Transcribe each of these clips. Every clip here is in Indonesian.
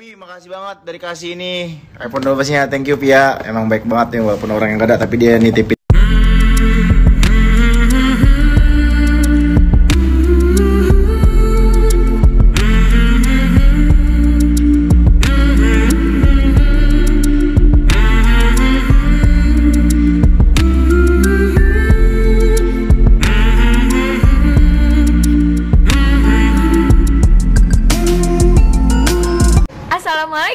Pi, makasih banget dari kasih ini. iPhone 12 nya thank you Pia. Emang baik banget nih walaupun orang yang gak ada tapi dia nitipin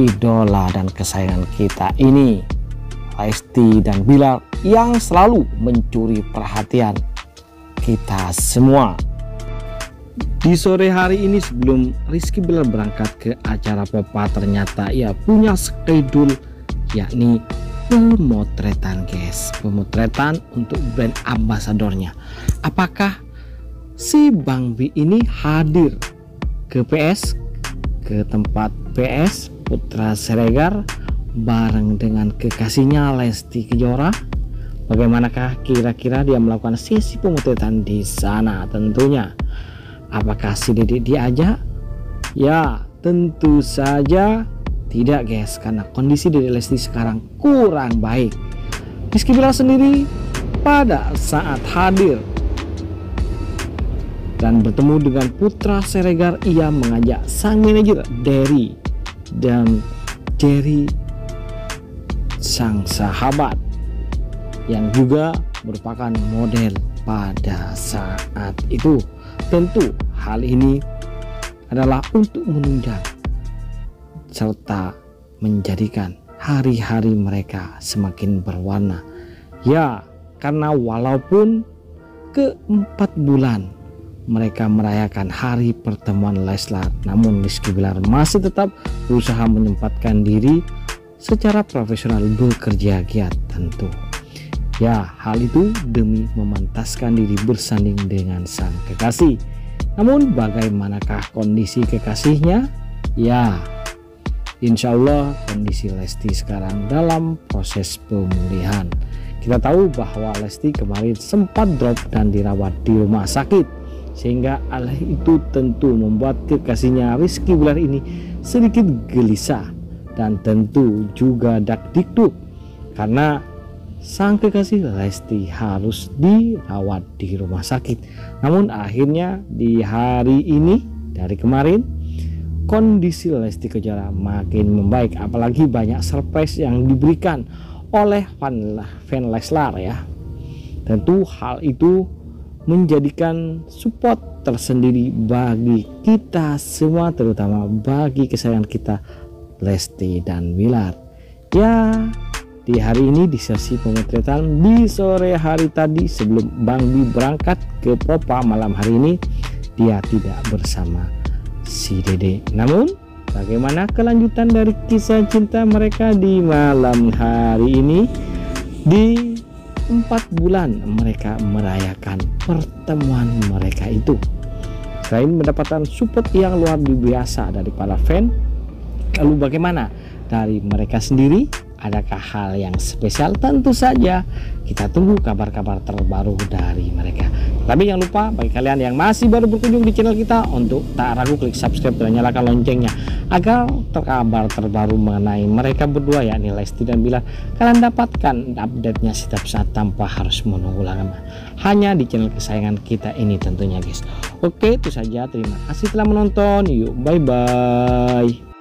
idola dan kesayangan kita ini Lesti dan Bilar yang selalu mencuri perhatian kita semua. Di sore hari ini sebelum Rizky Bilar berangkat ke acara Popa ternyata ia punya schedule yakni pemotretan guys. Pemotretan untuk brand ambasadornya apakah si Bang B ini hadir ke PS ke tempat PS Putra Siregar bareng dengan kekasihnya Lesti Kejora bagaimanakah kira-kira dia melakukan sesi pemotretan di sana tentunya Apakah si Dedek diajak? Ya, tentu saja tidak guys karena kondisi Dedek Lesti sekarang kurang baik. Rizky Bilar sendiri pada saat hadir dan bertemu dengan Putra Seregar ia mengajak sang manajer Derry dan Jerry sang sahabat yang juga merupakan model pada saat itu. Tentu hal ini adalah untuk menunjang serta menjadikan hari-hari mereka semakin berwarna. Ya, karena walaupun keempat bulan mereka merayakan hari pertemuan Leslar, namun Rizky Bilar masih tetap berusaha menyempatkan diri secara profesional bekerja giat tentu. Ya, hal itu demi memantaskan diri bersanding dengan sang kekasih. Namun bagaimanakah kondisi kekasihnya? Ya, insya Allah kondisi Lesti sekarang dalam proses pemulihan. Kita tahu bahwa Lesti kemarin sempat drop dan dirawat di rumah sakit. Sehingga hal itu tentu membuat kekasihnya Rizky Bilar ini sedikit gelisah dan tentu juga dak dikduk karena sang kekasih Lesti harus dirawat di rumah sakit. Namun akhirnya di hari ini dari kemarin kondisi Lesti Kejora makin membaik apalagi banyak surprise yang diberikan oleh fan, fan Leslar ya. Tentu hal itu menjadikan support tersendiri bagi kita semua terutama bagi kesayangan kita Lesti dan Wilar. Ya, di hari ini di sesi pemotretan di sore hari tadi sebelum Bang Bi berangkat ke Popa malam hari ini dia tidak bersama si Dede namun bagaimana kelanjutan dari kisah cinta mereka di malam hari ini di empat bulan mereka merayakan pertemuan mereka itu. Selain mendapatkan support yang luar biasa dari para fan lalu bagaimana dari mereka sendiri? Adakah hal yang spesial? Tentu saja kita tunggu kabar-kabar terbaru dari mereka. Tapi jangan lupa bagi kalian yang masih baru berkunjung di channel kita untuk tak ragu klik subscribe dan nyalakan loncengnya agar terkabar terbaru mengenai mereka berdua yakni Lesti dan Bila kalian dapatkan update-nya setiap saat tanpa harus menunggu lama. Hanya di channel kesayangan kita ini tentunya guys. Oke itu saja. Terima kasih telah menonton. Yuk bye bye